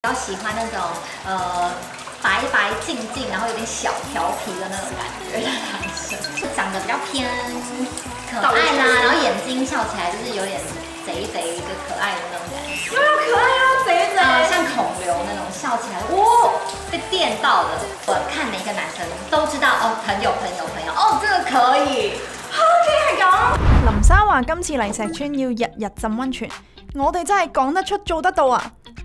比较喜欢那种呃白白净净，然后有点小调皮的那种感觉的男生，就长得比较偏可爱啦，然后眼睛笑起来就是有点贼贼的可爱的那种感觉。有可爱啊，贼贼。呃，像孔刘那种笑起来，哇，被电到了。我看每一个男生都知道哦，朋友朋友朋友，哦，这个可以。OK 係咁。林生話今次嚟石村要日日浸温泉，我哋真係講得出做得到啊！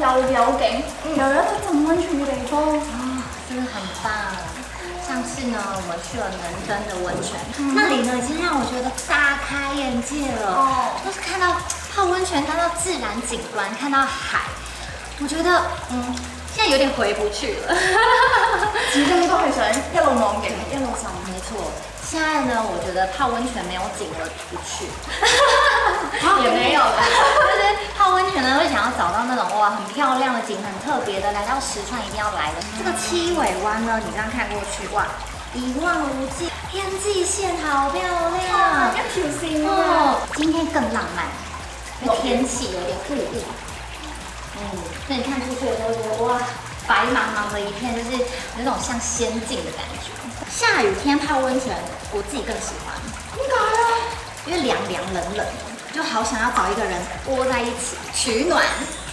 又有景，又有得浸温泉嘅地方。啊，真的很棒。上次呢，我们去了能登的温泉，那里呢已经让我觉得大开眼界了。哦就是看到泡温泉，看到自然景观，看到海，我觉得嗯，现在有点回不去了。始終都係想一路望景，一路浸。没错，现在呢，我觉得泡温泉没有景我不去，也没有啦。就是泡温泉呢，会想要找到那种哇很漂亮的景，很特别的，来到石川一定要来的。这个七尾湾呢，你这样看过去，哇，一望无际，天际线好漂亮。哦，今天更浪漫，因为天气有点雾雾。嗯，所以你看出去的时候觉得哇，白茫茫的一片，就是有那种像仙境的感觉。下雨天泡温泉，我自己更喜欢，點解啊？因为凉凉冷冷的，就好想要找一个人窝在一起取暖。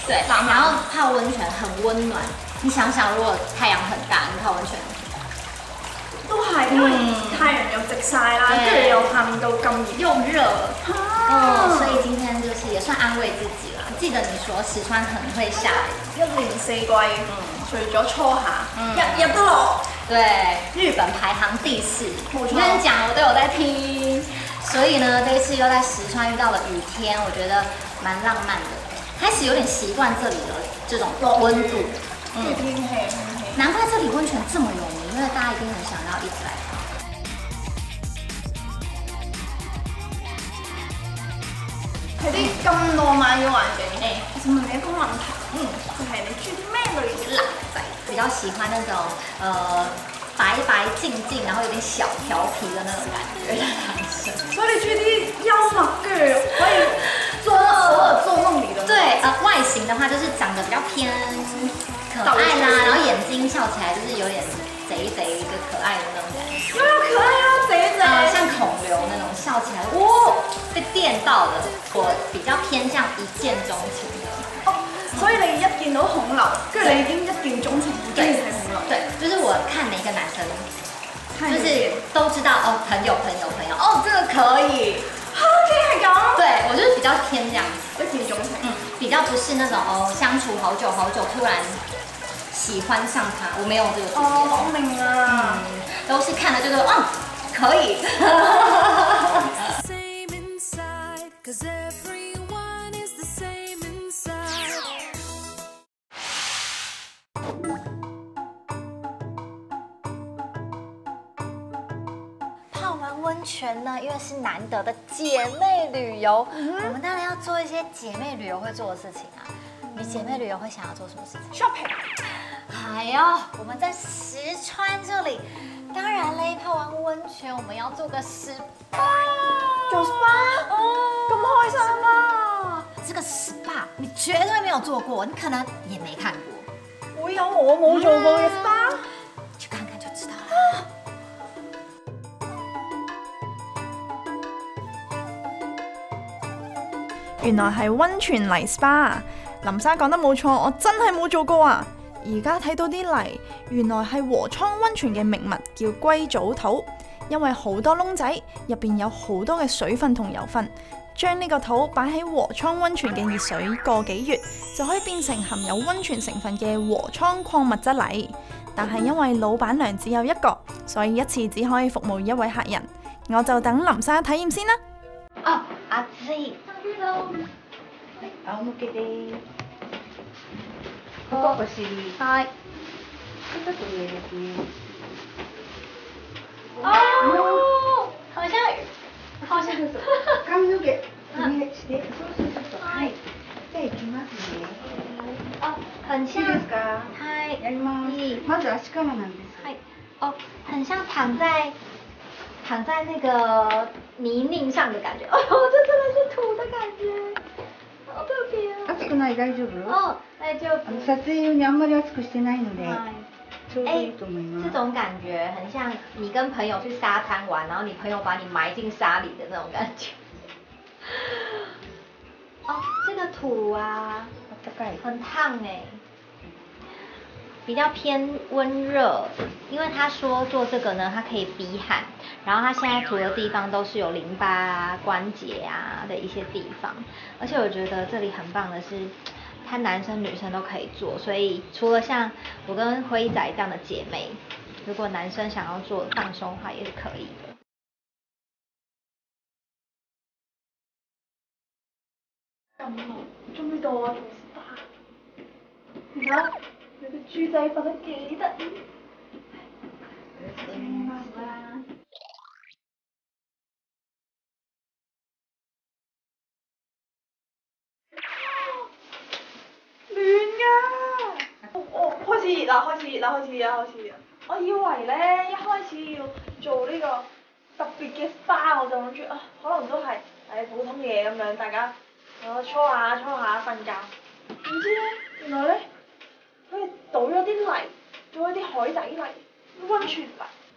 对，然后泡温泉很温暖。你想想，如果太阳很大，你泡温泉，都係，因為太陽又直晒啦，對跟住又下面到咁熱。又熱了。啊哦，所以今天就是也算安慰自己啦。记得你说四川可能會下雨，一年四季，除咗初夏，嗯日日都落。對，日本排行第四。冇錯我跟你講，我都有在聽。所以呢，这一次又在石川遇到了雨天，我觉得蛮浪漫的。开始有点习惯这里的这种温度，跟住天氣，天氣。難怪这里温泉这么有名，因为大家一定很想要一直来泡。喺啲咁浪漫嘅環境，我想問你一個問題，嗯，就係你中意啲咩類型嘅男仔？比較喜歡那種呃白白淨淨，然後有點小調皮的那種感覺的男生。所以你中意啲幽默，跟住可以捉偶尔做梦里的。对，呃，外形的话就是长得比较偏可爱啦，然后眼睛笑起来就是有點賊賊的可爱的那种感覺。有可愛啊，仔呃，仔。像孔劉那种笑起来，哇，被电到了。我比较偏向一见钟情的。哦，所以你一見到孔劉，跟住你已經一見鍾情，中意睇孔劉。對，就是我看每一個男生，就是都知道哦，朋友朋友朋友，哦，这个可以。OK 係咁。對我就是比较偏这样子。一見鍾情。嗯，比较不是那种哦，相处好久好久，突然喜欢上他，我没有这个。哦，我明啦。嗯，都是看了就覺得，嗯，可以。泡完温泉呢，因为是难得的姐妹旅游，我们当然要做一些姐妹旅游会做的事情啊。你姐妹旅游会想要做什么事情？shopping。哎呦，我们在石川这里，当然嘞，泡完温泉我们要做个 SPA，做 SPA？哦，咁開心啊！這個 SPA 你绝对没有做过，你可能也没看过。我有我冇做过嘅 SPA？原來係温泉泥 SPA。林生講得冇錯，我真係冇做過啊！而家睇到啲泥，原來係和倉温泉嘅名物，叫龜藻土。因為好多窿仔，入边有好多嘅水分同油分，將呢個土擺喺和倉温泉嘅熱水個幾月，就可以變成含有温泉成分嘅和倉礦物質泥。但係因為老闆娘只有一個，所以一次只可以服務一位客人。我就等林生體驗先啦。哦，阿仰向けてここお尻。ちはい。ょっと上ですね。哦，好像好像髪の毛上して。そうそうそうはい。じゃあいきますね。哦，很いい像ですか？嗨やります。いい。まず足からなんです。嗨哦，很像躺在。躺在那个泥泞上的感觉。哦，这真的是土的感觉，好特别哦。熱くない大丈夫哦，那就あの撮影用にあんまり熱くしてないので嗨。ちょうどいいと思います这种感觉很像你跟朋友去沙滩玩，然后你朋友把你埋进沙里的那种感觉。哦，这个土啊，あったかい很烫哎，比较偏温热， 因为他说做这个呢，它可以逼汗，然后他现在涂的地方都是有淋巴啊、关节啊的一些地方，而且我觉得这里很棒的是，他男生女生都可以做，所以除了像我跟辉仔这样的姐妹，如果男生想要做放松的话，也是可以的。終於到我做 SPA。而家你個豬仔瞓得幾得意？暖㗎！哦，開始熱啦！開始熱啦！開始熱啦！開始熱！我以為咧一開始要做呢個特別嘅花我就諗住啊，可能都係誒普通嘢咁樣，大家我搓下搓下瞓覺。點知咧，原來咧佢哋倒咗啲泥，倒咗啲海底泥、温泉泥，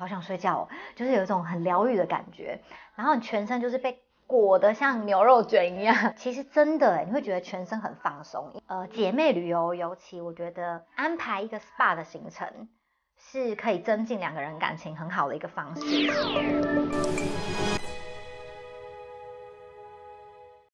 好想睡觉、哦，就是有一种很疗愈的感觉，然后你全身就是被裹得像牛肉卷一样。其实真的誒，你会觉得全身很放松。呃，姐妹旅游尤其我觉得安排一个 SPA 的行程，是可以增进两个人感情很好的一个方式。